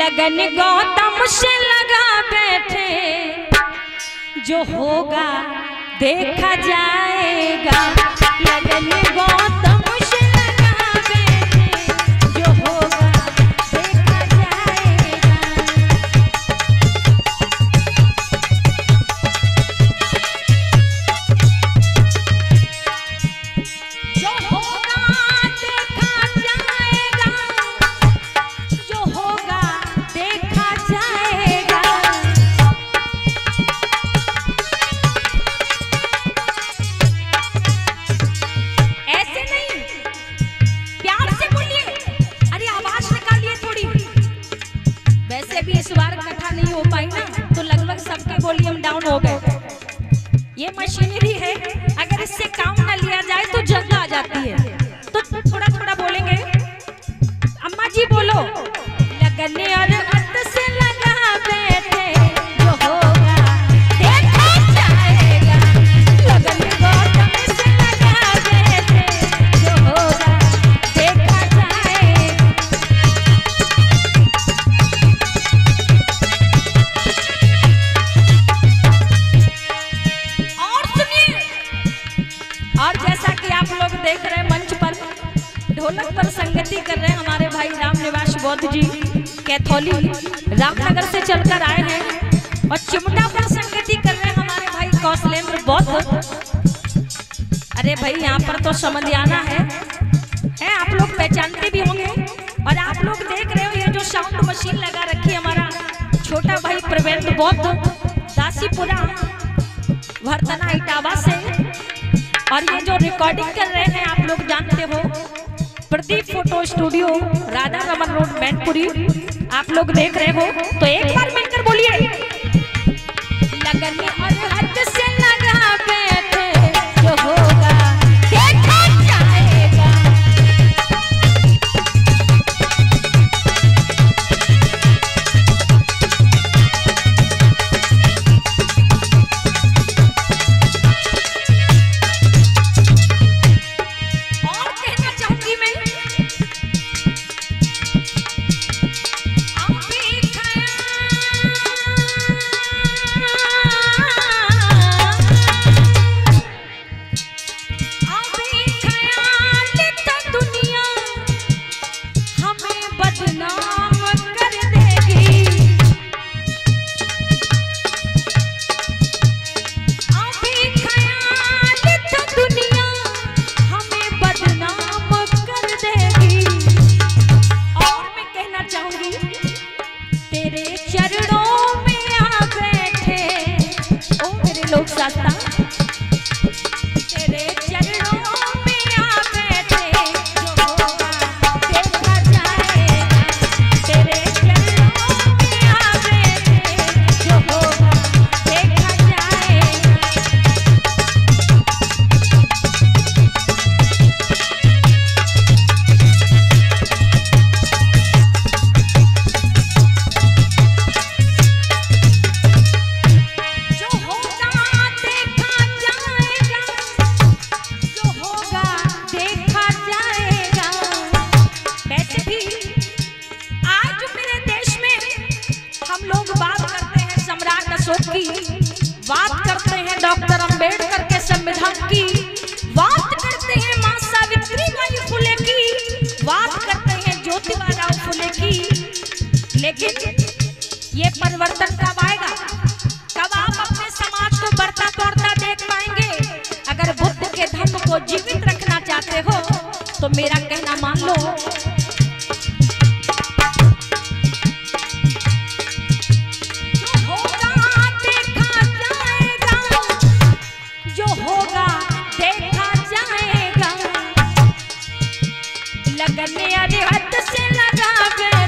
लगन गौतम से लगा बैठे। जो होगा देखा जाएगा। लगन डाउन हो गए। ये मशीनरी है अगर इससे काम ना लिया जाए तो बौद्ध जी कैथोली रामनगर से चलकर आए हैं और चिमटा पर संगति कर रहे हमारे भाई कौशलेंद्र बौद्ध। अरे भाई, यहाँ पर तो समझियाना है। है, आप लोग पहचानते भी होंगे। और आप लोग देख रहे हो, ये जो साउंड मशीन लगा रखी है हमारा छोटा भाई प्रवेंद्र बौद्ध, दासीपुरा वर्तना इटावा से। और ये जो रिकॉर्डिंग कर रहे हैं, आप लोग जानते हो। Pradeep photo studio, Radha Raman road, Mainpuri. आप लोग देख रहे हो तो एक बार मिलकर बोलिए। अशोक की, बात करते हैं डॉक्टर अंबेडकर के संविधान की। बात करते हैं माँ सावित्री बाई फुले की। बात करते हैं ज्योतिबा राव फुले की। लेकिन ये परिवर्तन कब आएगा? कब आप अपने समाज को बढ़ता तोड़ता देख पाएँगे। अगर बुद्ध के धर्म को जीवित रखना चाहते हो तो मेरा कहना मान लो लगने अरे हद से लगा बैठे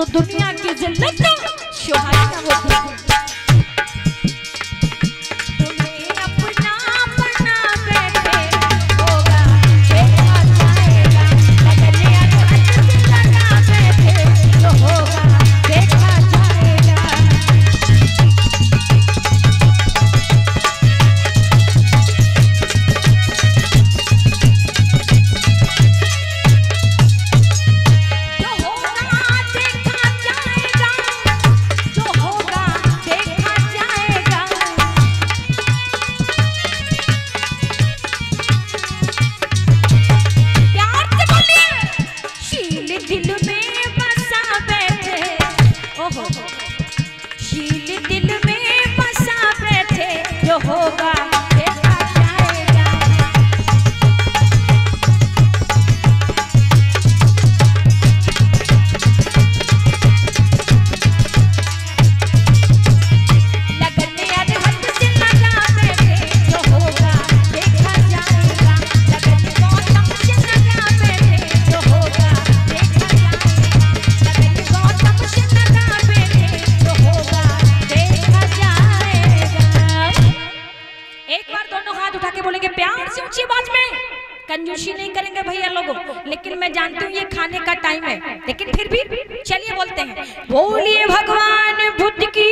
तो दुनिया की जिल्लत सुहाना होती दिन जो करके बोलेंगे, प्यार से ऊँची आवाज़ में कंजूसी नहीं करेंगे भैया लोगों। लेकिन मैं जानती हूँ ये खाने का टाइम है। लेकिन फिर भी चलिए बोलते हैं, बोलिए भगवान बुद्ध की